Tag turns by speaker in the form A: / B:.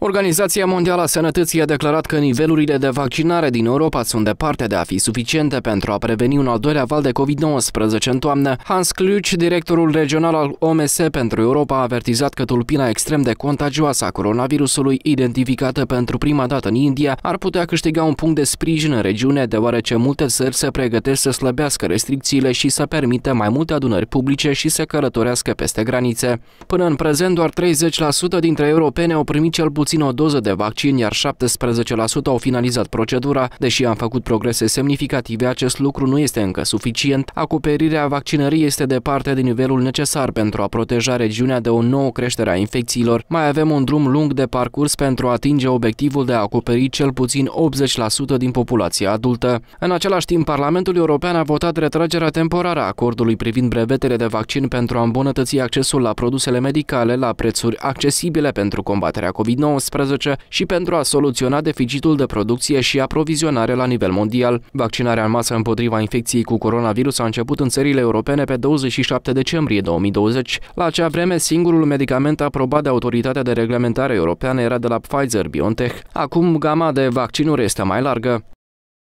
A: Organizația Mondială a Sănătății a declarat că nivelurile de vaccinare din Europa sunt departe de a fi suficiente pentru a preveni un al doilea val de COVID-19 în toamnă. Hans Kluch, directorul regional al OMS pentru Europa, a avertizat că tulpina extrem de contagioasă a coronavirusului, identificată pentru prima dată în India, ar putea câștiga un punct de sprijin în regiune, deoarece multe țări se pregătesc să slăbească restricțiile și să permită mai multe adunări publice și să călătorească peste granițe. Până în prezent, doar 30% dintre europeni au primit cel puțin puțin o doză de vaccin, iar 17% au finalizat procedura. Deși am făcut progrese semnificative, acest lucru nu este încă suficient. Acoperirea vaccinării este departe de nivelul necesar pentru a proteja regiunea de o nouă creștere a infecțiilor. Mai avem un drum lung de parcurs pentru a atinge obiectivul de a acoperi cel puțin 80% din populația adultă. În același timp, Parlamentul European a votat retragerea temporară a acordului privind brevetele de vaccin pentru a îmbunătăți accesul la produsele medicale la prețuri accesibile pentru combaterea COVID-19 și pentru a soluționa deficitul de producție și aprovizionare la nivel mondial. Vaccinarea în masă împotriva infecției cu coronavirus a început în țările europene pe 27 decembrie 2020. La acea vreme, singurul medicament aprobat de Autoritatea de Reglementare Europeană era de la Pfizer-BioNTech. Acum, gama de vaccinuri este mai largă.